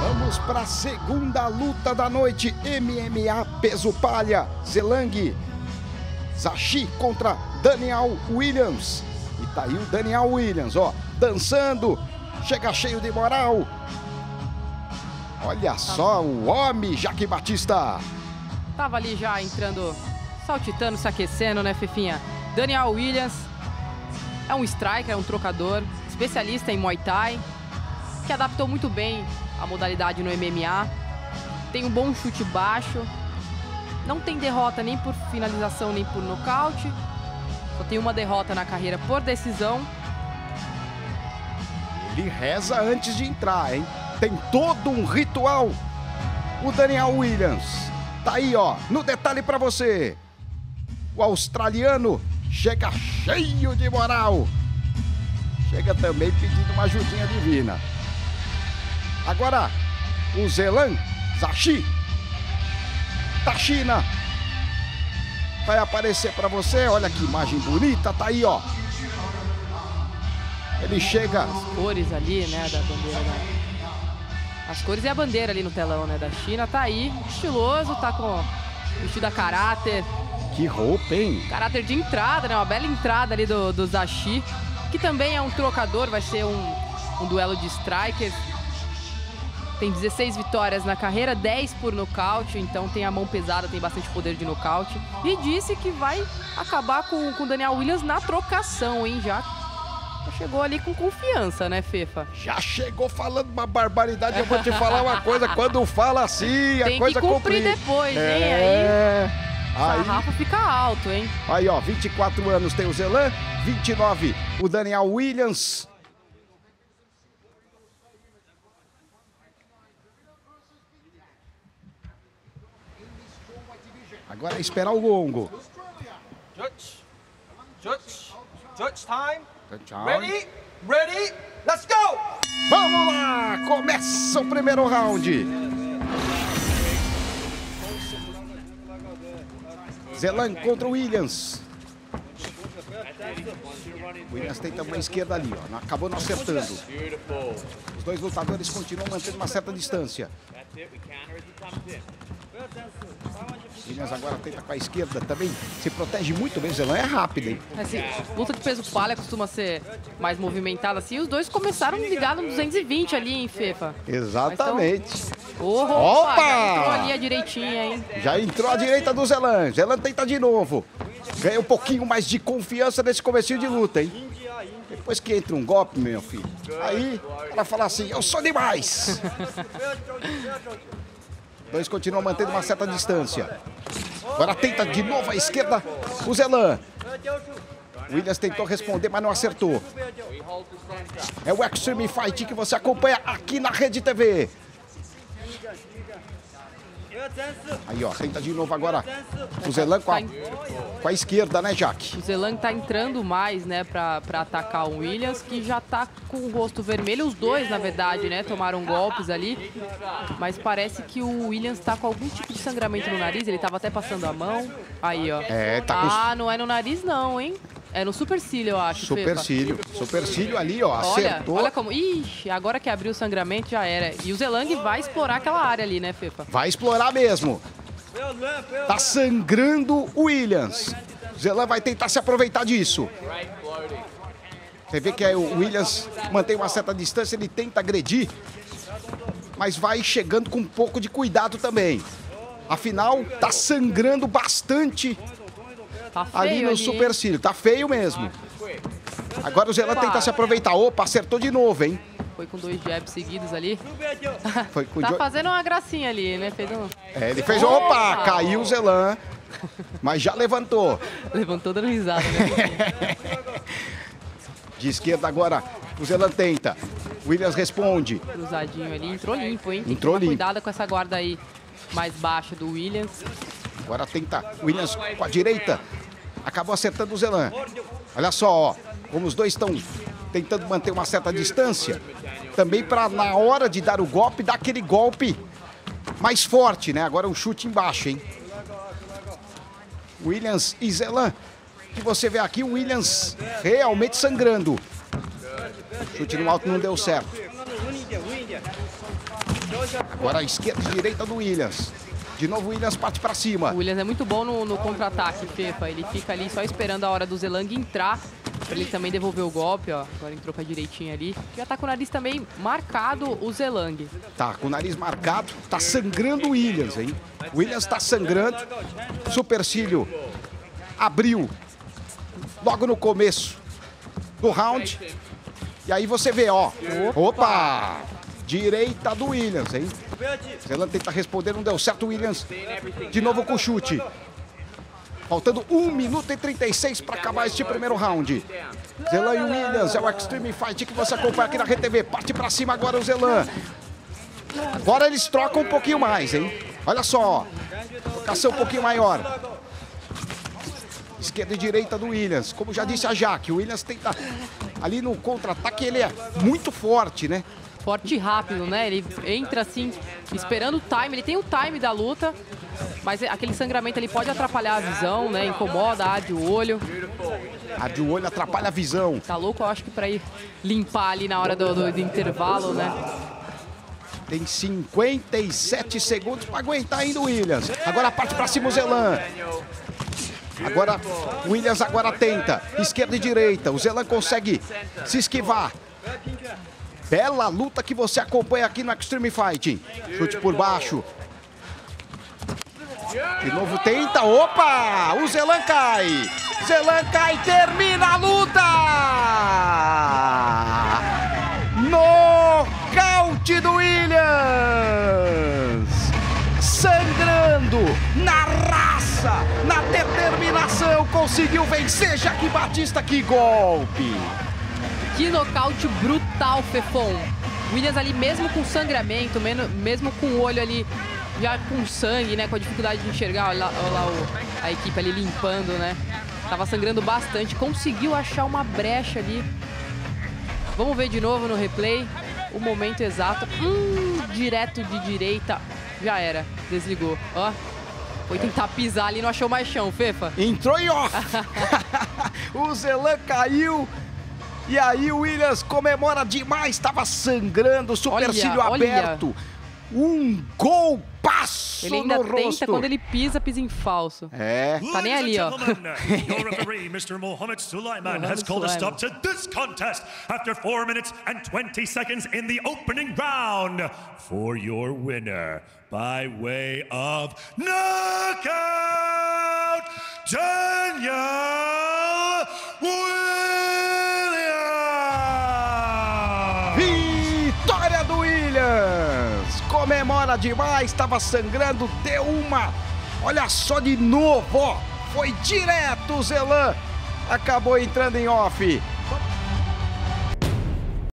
Vamos para a segunda luta da noite. MMA peso palha. Zelang. Zashi contra Daniel Williams. E tá aí o Daniel Williams, ó, dançando. Chega cheio de moral. Olha só o homem, Jaque Batista. Tava ali já entrando, saltitando, se aquecendo, né, Fefinha? Daniel Williams é um striker, é um trocador, especialista em Muay Thai, que adaptou muito bem a modalidade no MMA. Tem um bom chute baixo. Não tem derrota nem por finalização nem por nocaute. Só tem uma derrota na carreira por decisão. Ele reza antes de entrar, hein? Tem todo um ritual. O Daniel Williams. Tá aí, ó, no detalhe para você. O australiano chega cheio de moral. Chega também pedindo uma ajudinha divina. Agora, o Zelan Zashi da China vai aparecer para você. Olha que imagem bonita, tá aí, ó. Ele chega. As cores ali, né, da bandeira da... As cores e a bandeira ali no telão, né, da China. Tá aí, estiloso, tá com vestido a caráter. Que roupa, hein? Caráter de entrada, né, uma bela entrada ali do, do Zashi, que também é um trocador, vai ser um, um duelo de strikers. Tem 16 vitórias na carreira, 10 por nocaute, então tem a mão pesada, tem bastante poder de nocaute. E disse que vai acabar com o Daniel Williams na trocação, hein? Já chegou ali com confiança, né, Fefa? Já chegou falando uma barbaridade. Eu vou te falar uma coisa: quando fala assim, tem a coisa Tem que cumprir depois, hein? É... Aí. O sarrafo fica alto, hein? Aí, ó, 24 anos tem o Zelan, 29 o Daniel Williams. Agora é esperar o gongo. Judge, judge, judge time. Ready, ready, let's go! Vamos lá! Começa o primeiro round. Zelan contra o Williams. Williams tem também esquerda ali, ó. Acabou não acertando. Os dois lutadores continuam mantendo uma certa distância. Williams agora tenta com a esquerda também. Se protege muito bem. Zelan é rápido, hein? Assim, luta de peso palha costuma ser mais movimentada assim. Os dois começaram ligados no 220 ali, hein, Fefa? Exatamente. Opa! Opa! já Entrou ali a direitinha, hein? Já entrou à direita do Zelan. Zelan tenta de novo. Ganha um pouquinho mais de confiança nesse comecinho de luta, hein? Depois que entra um golpe, meu filho, aí ela fala assim, eu sou demais. Dois continuam mantendo uma certa distância. Agora tenta de novo à esquerda o Zelan. Williams tentou responder, mas não acertou. É o Extreme Fight que você acompanha aqui na Rede TV. Aí, ó, tenta de novo agora o Zelan com a, com a esquerda, né, Jaque? O Zelang tá entrando mais, né, pra, pra atacar o Williams, que já tá com o rosto vermelho. Os dois, na verdade, né, tomaram golpes ali. Mas parece que o Williams tá com algum tipo de sangramento no nariz. Ele tava até passando a mão. Aí, ó. É, tá com- Ah, não é no nariz não, hein? É no supercílio, eu acho, Fefa. Supercílio. Supercílio ali, ó, Olha, acertou. olha como... Ixi, agora que abriu o sangramento já era. E o Zelang vai explorar aquela área ali, né, Fefa? Vai explorar mesmo. Tá sangrando o Williams. Zelan vai tentar se aproveitar disso. Você vê que aí o Williams mantém uma certa distância, ele tenta agredir, mas vai chegando com um pouco de cuidado também. Afinal, tá sangrando bastante Tá ali no supercílio. Tá feio mesmo. Agora o Zelan tenta se aproveitar. Opa, acertou de novo, hein? Foi com dois jabs seguidos ali. Foi com Tá fazendo uma gracinha ali, né? Fez um... É, ele fez. Opa! Caiu o Zelan. Mas já levantou. Levantou dando risada, né? De esquerda agora, o Zelan tenta. Williams responde. Cruzadinho ali, entrou limpo, hein? Tem Entrou que limpo. cuidado com essa guarda aí mais baixa do Williams. Agora tenta Williams com a direita. Acabou acertando o Zelan. Olha só, ó, como os dois estão tentando manter uma certa distância. Também para na hora de dar o golpe, dar aquele golpe mais forte, né? Agora um chute embaixo, hein? Williams e Zelan. Que você vê aqui o Williams realmente sangrando. Chute no alto não deu certo. Agora a esquerda e direita do Williams. De novo o Williams parte pra cima. O Williams é muito bom no, no contra-ataque, Fefa. Ele fica ali só esperando a hora do Zelang entrar pra ele também devolver o golpe, ó. Agora entrou com a direitinha ali. Já tá com o nariz também marcado o Zelang. Tá com o nariz marcado, tá sangrando o Williams, hein? O Williams tá sangrando. Supercílio abriu logo no começo do round. E aí você vê, ó. Opa! Direita do Williams, hein? Zelan tenta responder, não deu certo. Williams de novo com o chute. Faltando 1 minuto e 36 para acabar este primeiro round. Zelan e Williams é o Extreme Fight que você acompanha aqui na RTV. Parte para cima agora o Zelan. Agora eles trocam um pouquinho mais, hein? Olha só. Trocação um pouquinho maior. Esquerda e direita do Williams. Como já disse a Jaque, o Williams tenta ali no contra-ataque, ele é muito forte, né? Forte e rápido, né? Ele entra assim, esperando o time. Ele tem o time da luta, mas aquele sangramento ele pode atrapalhar a visão, né? Incomoda, arde o olho. Arde o olho, atrapalha a visão. Tá louco, eu acho que pra ir limpar ali na hora do, do, do intervalo, né? Tem 57 segundos para aguentar ainda o Williams. Agora parte para cima o Zelan. Agora, o Williams agora tenta. Esquerda e direita. O Zelan consegue se esquivar. Bela luta que você acompanha aqui no Extreme Fighting. Chute por baixo. De novo tenta. Opa! O Zelan cai. Zelan cai. Termina a luta! Nocaute do Williams. Sangrando na raça, na determinação. Conseguiu vencer Jaque Batista. Que golpe! Que nocaute brutal, Fefon. Williams ali, mesmo com sangramento, mesmo com o olho ali já com sangue, né? Com a dificuldade de enxergar, olha lá, olha lá o, a equipe ali limpando, né? Tava sangrando bastante, conseguiu achar uma brecha ali. Vamos ver de novo no replay o momento exato. Hum, direto de direita, já era, desligou, ó. Foi tentar pisar ali, não achou mais chão, Fefa. Entrou e off. o Zelan caiu. E aí o Williams comemora demais, estava sangrando, supercílio aberto. Um gol passo Ele ainda no tenta rosto. quando ele pisa, pisa em falso. É. Tá nem ali, ó. Your referee, Mr. Mohammed Sulaiman, has called a stop to this contest after 4 minutes and 20 seconds in the opening round. For your winner, by way of knockout, Daniel Comemora demais, estava sangrando, deu uma. Olha só de novo, ó. Foi direto o Zelan. Acabou entrando em off.